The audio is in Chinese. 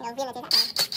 牛逼了这把刀